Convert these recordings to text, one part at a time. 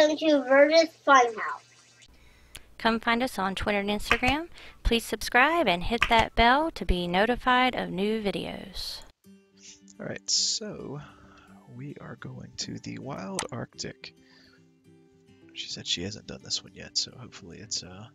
welcome to Burgess Funhouse. Come find us on Twitter and Instagram. Please subscribe and hit that bell to be notified of new videos. Alright, so we are going to the Wild Arctic. She said she hasn't done this one yet, so hopefully it's uh,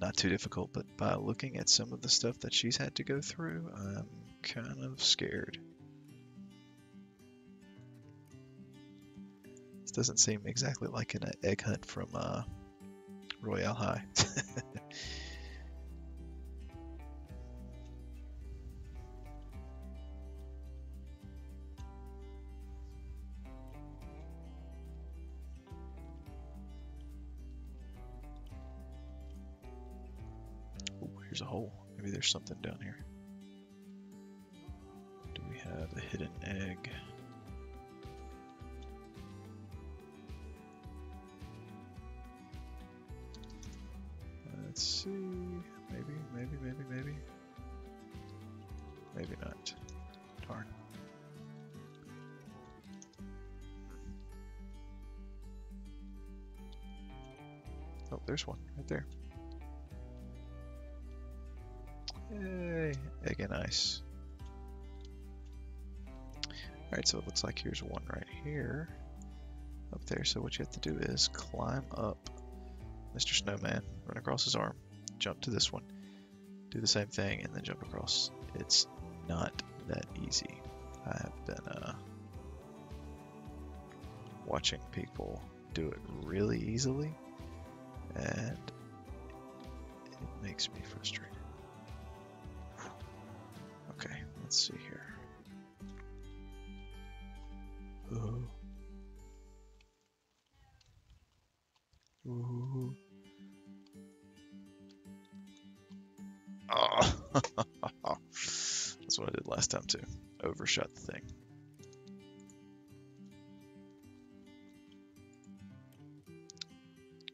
not too difficult, but by looking at some of the stuff that she's had to go through, I'm kind of scared. Doesn't seem exactly like an egg hunt from uh, Royale High. Here's a hole. Maybe there's something down here. Do we have a hidden egg? Let's see. Maybe, maybe, maybe, maybe. Maybe not. Darn. Oh, there's one right there. Yay, egg in ice. Alright, so it looks like here's one right here. Up there, so what you have to do is climb up Mr. Snowman, run across his arm, jump to this one, do the same thing, and then jump across. It's not that easy. I have been uh, watching people do it really easily, and it makes me frustrated. Okay, let's see here. Ooh. Ooh. That's what I did last time too. Overshot the thing.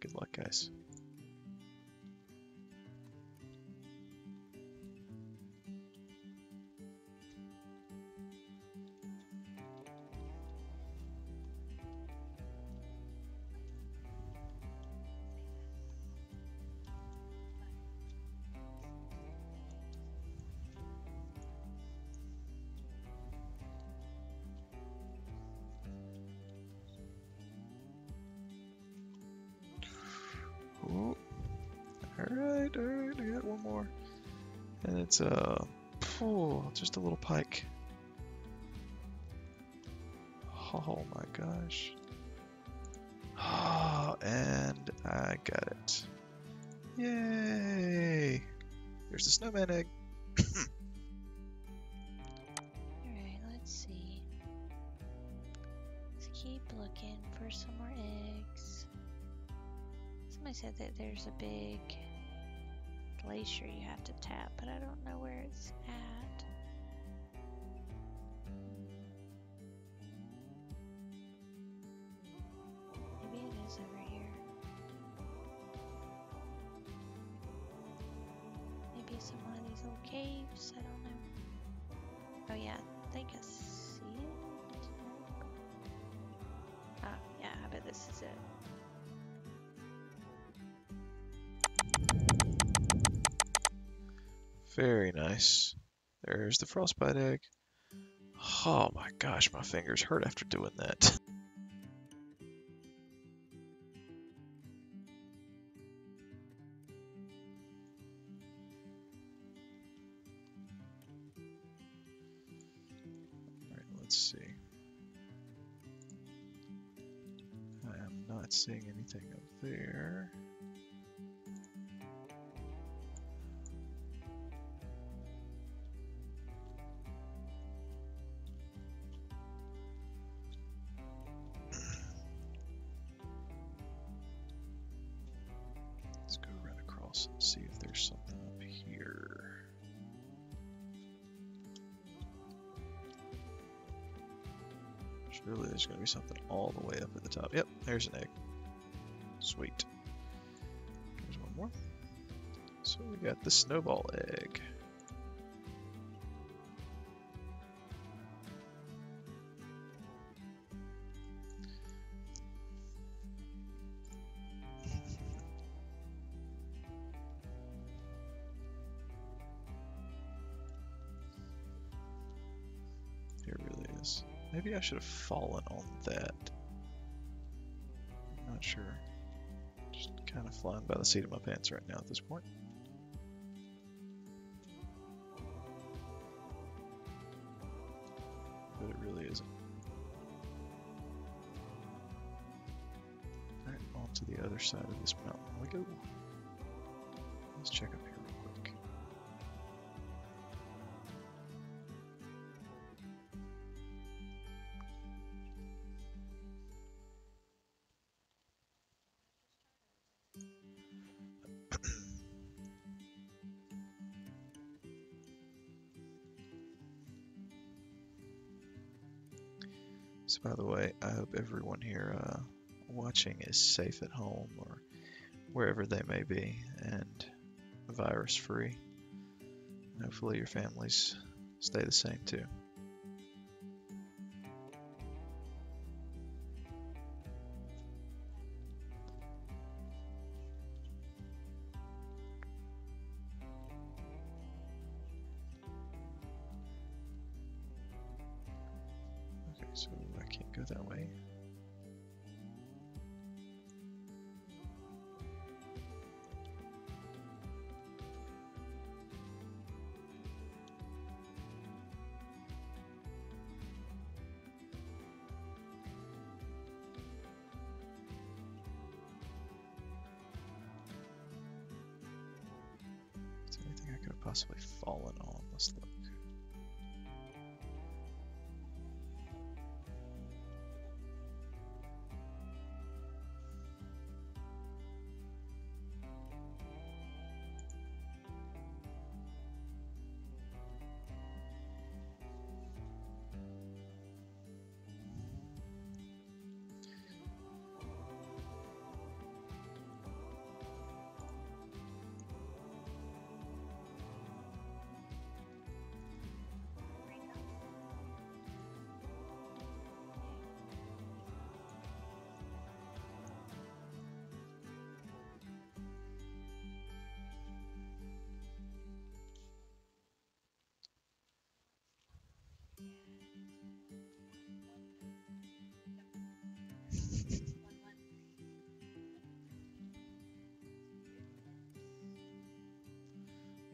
Good luck, guys. Alright, alright, I got one more. And it's uh oh, just a little pike. Oh my gosh. Oh, and I got it. Yay! There's the snowman egg. Alright, let's see. Let's keep looking for some more eggs. Somebody said that there's a big glacier you have to tap, but I don't know where it's at. Maybe it is over here. Maybe it's in one of these little caves. I don't know. Oh yeah, I think I see it. Ah, yeah, I bet this is it. Very nice. There's the frostbite egg. Oh my gosh, my fingers hurt after doing that. Alright, let's see. I am not seeing anything up there. And see if there's something up here. Surely there's going to be something all the way up at the top. Yep, there's an egg. Sweet. There's one more. So we got the snowball egg. Maybe I should have fallen on that. I'm not sure. Just kind of flying by the seat of my pants right now at this point. But it really isn't. Alright, on to the other side of this mountain we go. Let's check up here So, by the way, I hope everyone here uh, watching is safe at home or wherever they may be and virus free. Hopefully, your families stay the same too. Go that way. Is there anything I could have possibly fallen on? Look.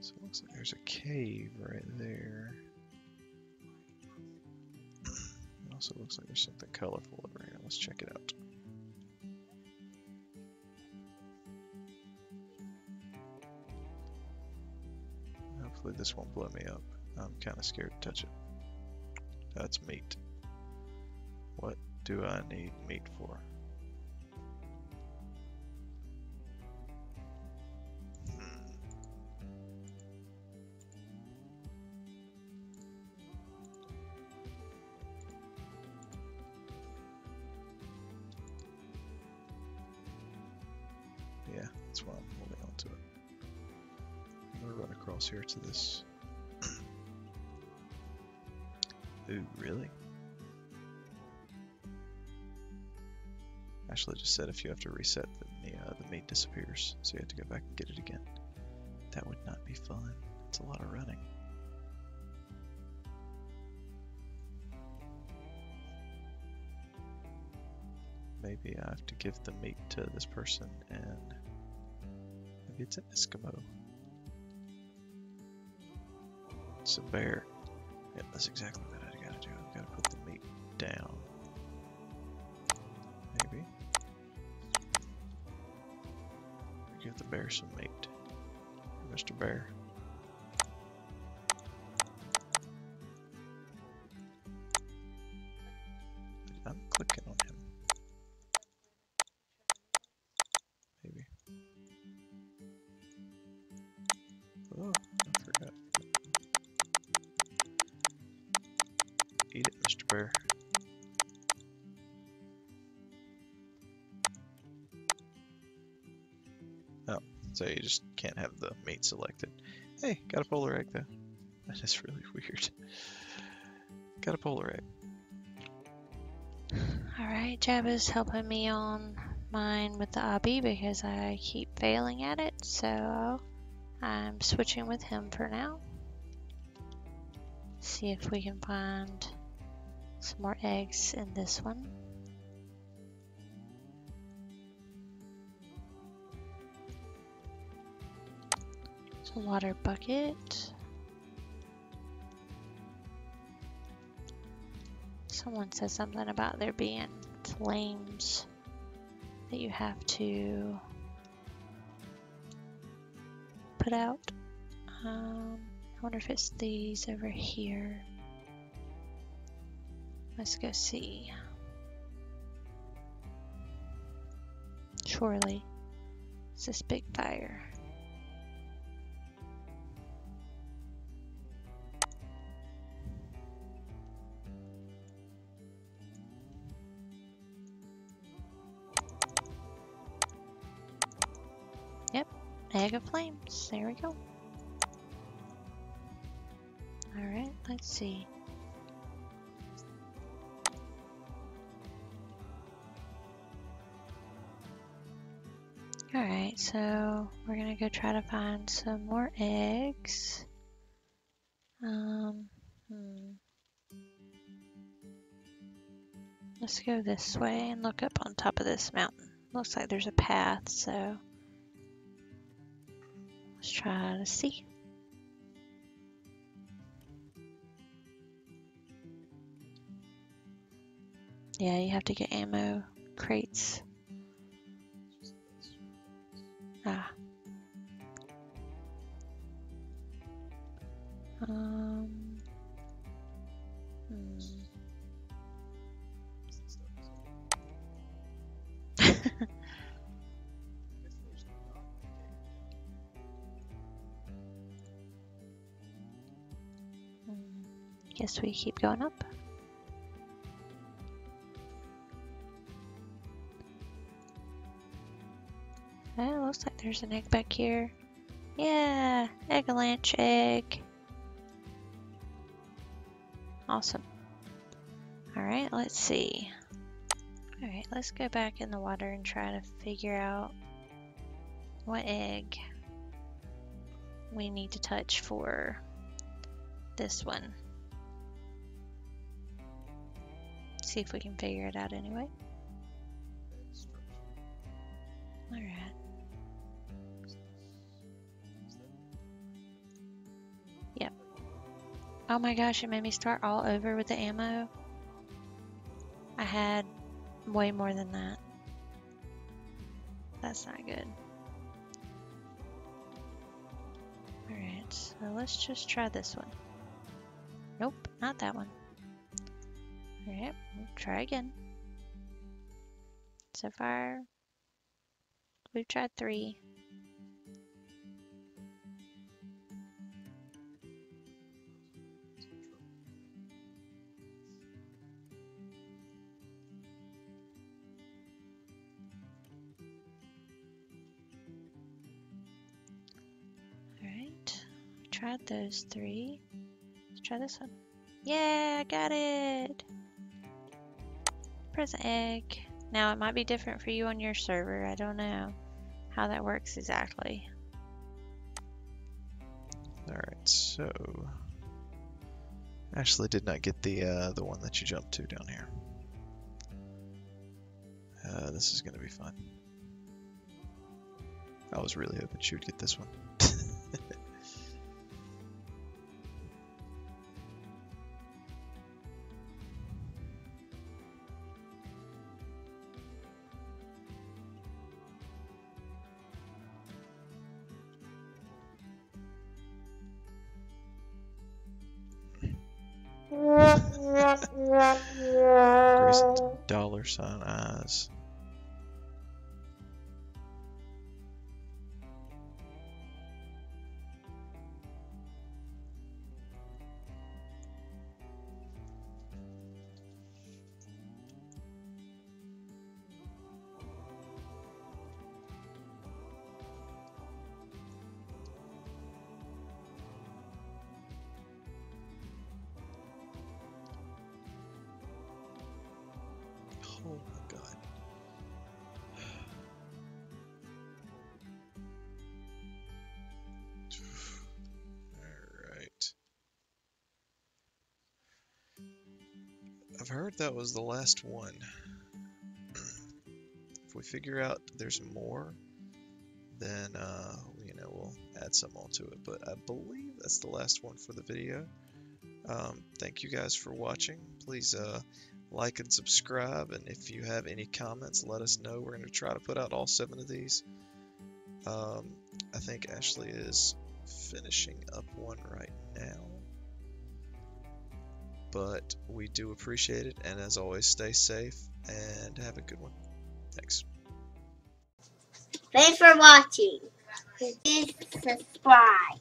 So it looks like there's a cave right there. It also looks like there's something colorful over here. Let's check it out. Hopefully this won't blow me up. I'm kind of scared to touch it. That's meat. What do I need meat for? Hmm. Yeah, that's why I'm holding on to it. I'm gonna run across here to this. Ooh, really? It just said if you have to reset, then the, uh, the meat disappears, so you have to go back and get it again. That would not be fun. It's a lot of running. Maybe I have to give the meat to this person and maybe it's an Eskimo. It's a bear. Yep, that's exactly down. Maybe. Give the bear some meat. Mr. Bear. I'm clicking so you just can't have the mate selected. Hey, got a polar egg though. That is really weird. Got a polar egg. Alright, Jabba's helping me on mine with the obby because I keep failing at it, so I'm switching with him for now. See if we can find Some more eggs in this one. Water bucket. Someone said something about there being flames that you have to put out. Um, I wonder if it's these over here. Let's go see. Surely, it's this big fire. Egg of flames. There we go. Alright, let's see. Alright, so we're gonna go try to find some more eggs. Um, hmm. Let's go this way and look up on top of this mountain. Looks like there's a path, so try to see. Yeah, you have to get ammo crates. Ah. Um. Hmm. We keep going up. Oh, looks like there's an egg back here. Yeah, eggalanche egg. Awesome. Alright, let's see. Alright, let's go back in the water and try to figure out what egg we need to touch for this one. See if we can figure it out anyway. Alright. Yep. Oh my gosh, it made me start all over with the ammo. I had way more than that. That's not good. Alright, so let's just try this one. Nope, not that one. Alright, we'll try again. So far, we've tried three. Tried those three. Let's try this one. Yeah, I got it! Present egg. Now it might be different for you on your server. I don't know how that works exactly. Alright, so Ashley did not get the uh, the one that you jumped to down here. Uh, this is gonna be fun. I was really hoping she would get this one. Grayson's dollar sign eyes. I've heard that was the last one. if we figure out there's more, then uh, you know we'll add some onto it. But I believe that's the last one for the video. Um, thank you guys for watching. Please uh, like and subscribe, and if you have any comments, let us know. We're going to try to put out all seven of these. Um, I think Ashley is finishing up one right now. But we do appreciate it, and as always, stay safe and have a good one. Thanks. Thanks for watching. Please subscribe.